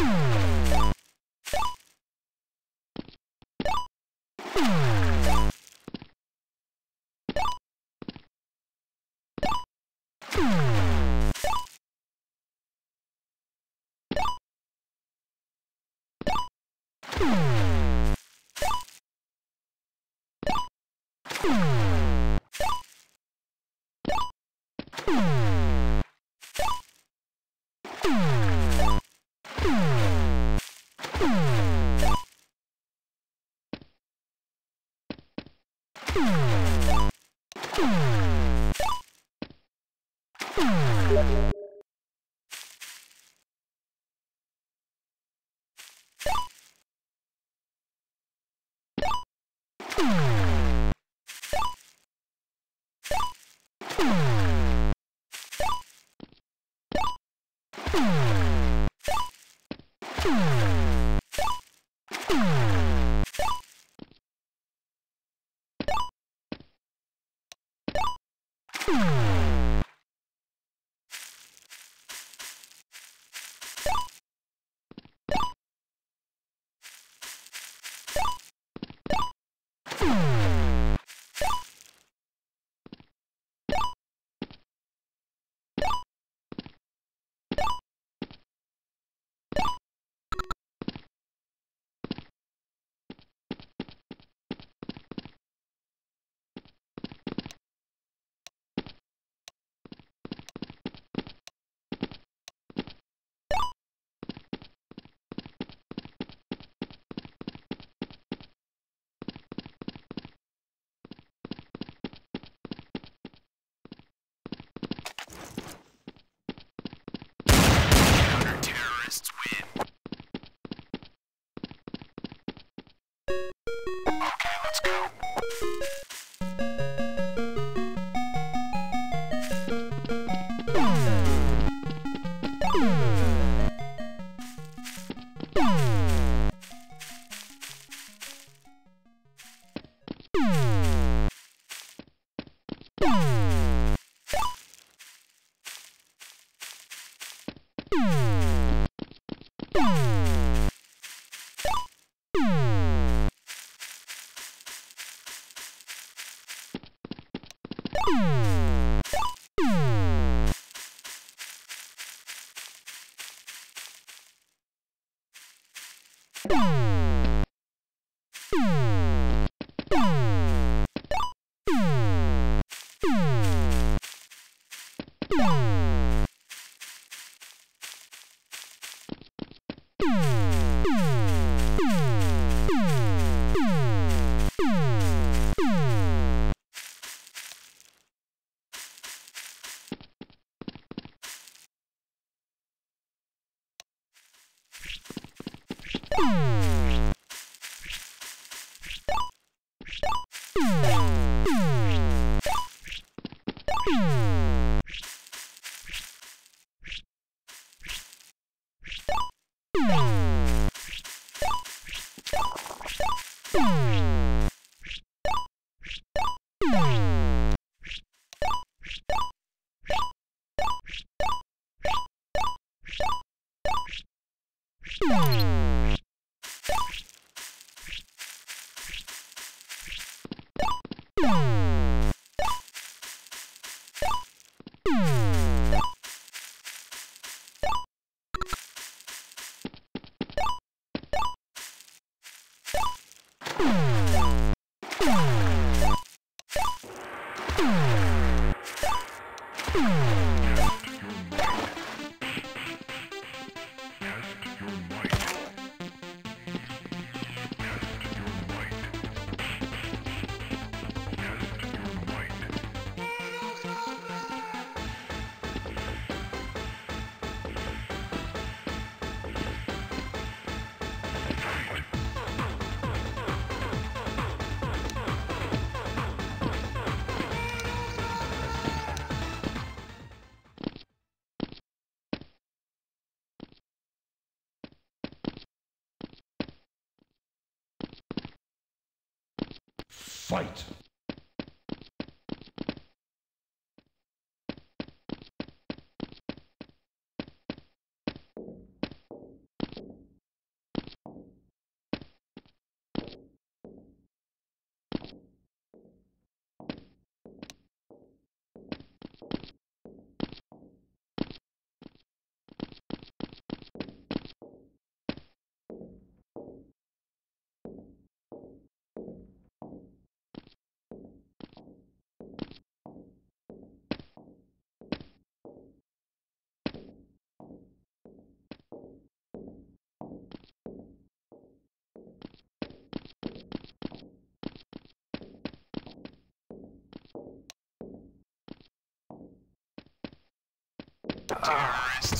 you you you Your might. Boom! Hmm. Fight! Terrorists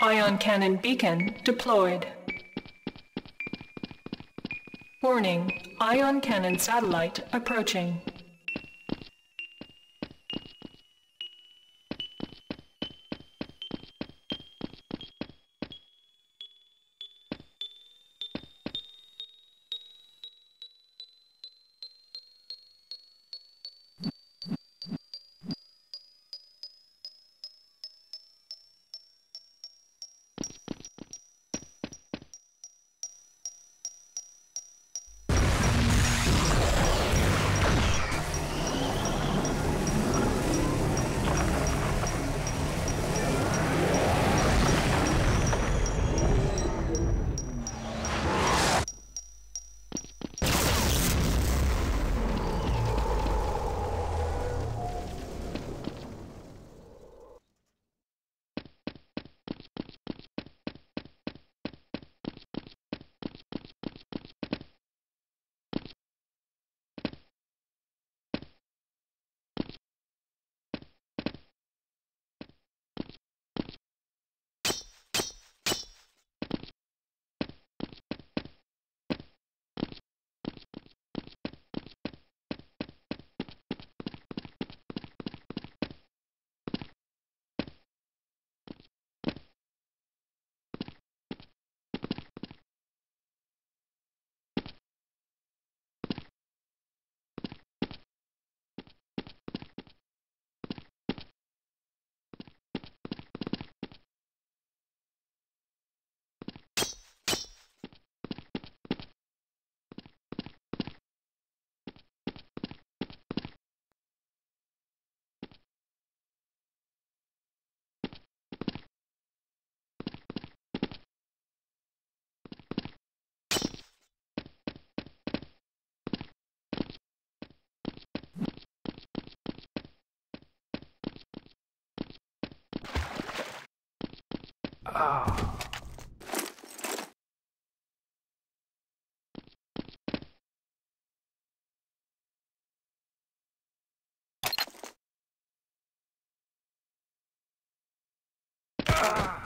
Ion cannon beacon deployed. Warning, ion cannon satellite approaching. Ah. ah.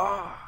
Ah.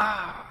Ah.